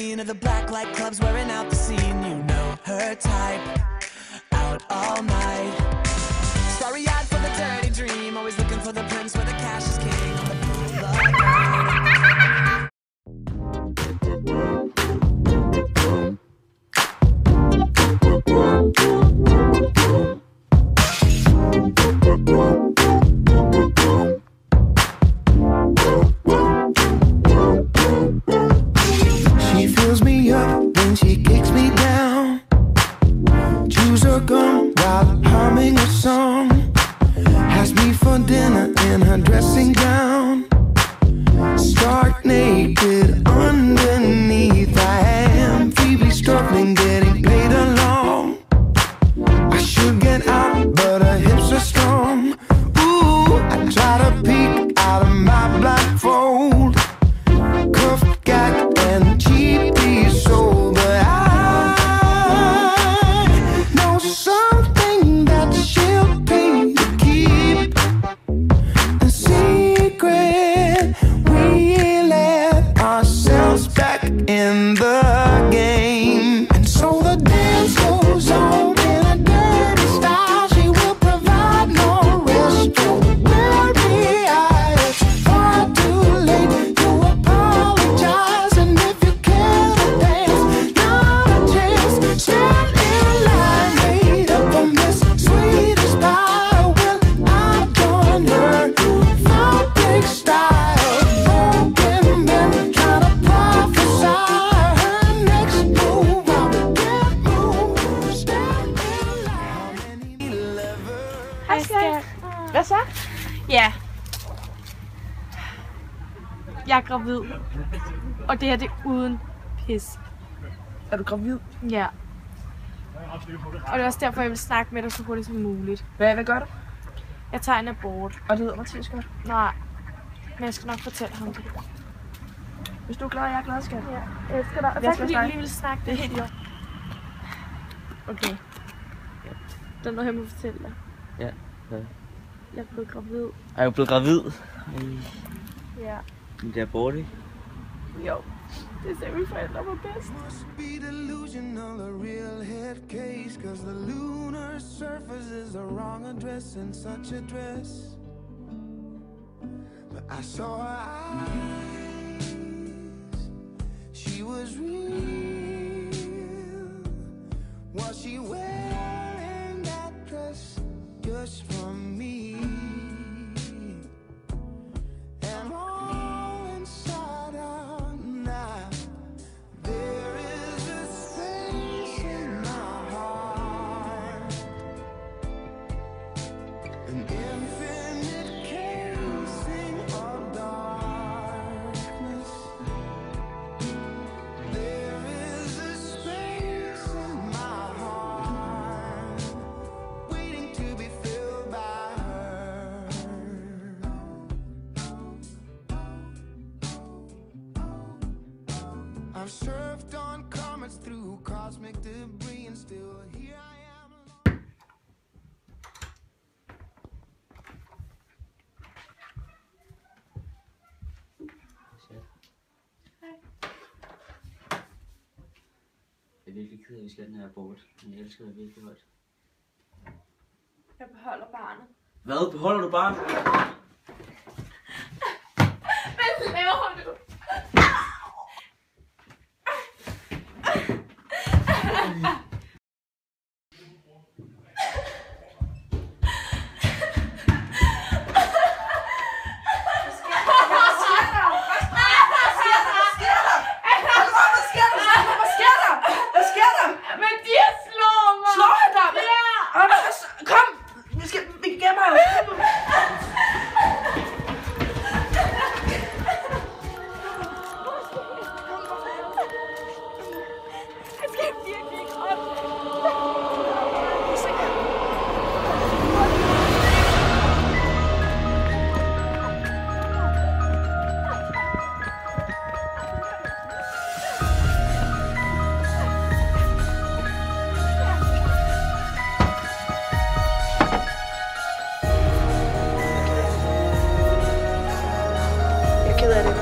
queen of the black light clubs, wearing out the scene. You know her type. Out all night. 勇气。Hej skat. Hvad så? Ja. Jeg er gravid. Og det her det er uden pis. Er du gravid? Ja. Og det er også derfor, jeg vil snakke med dig så hurtigt som muligt. Hvad, hvad gør du? Jeg tager en abort. Og det hedder Mathias godt. Nej. Men jeg skal nok fortælle ham det. Hvis du er glad, jeg er glad, skat. Ja, jeg elsker dig. Og tak fordi du lige vil snakke det helt godt. Okay. Der er noget, jeg må fortælle dig. Ja, hvad? Jeg er blevet gravid. Er jeg blevet gravid? Ej, Ja. Men det er abort, ikke? Jo. Det sagde mine forældre var bedst. Must be delusional, a real head case. Cause the lunar surface is the wrong address in such a dress. But I saw her eyes, she was real. Was she wearing just for me? I've surfed on comets through cosmic debris, and still here I am. Jeg er virkelig ked af, at vi skal have den her abort. Men jeg elsker dig virkelig højt. Jeg beholder barnet. Hvad? Beholder du bare? Thank.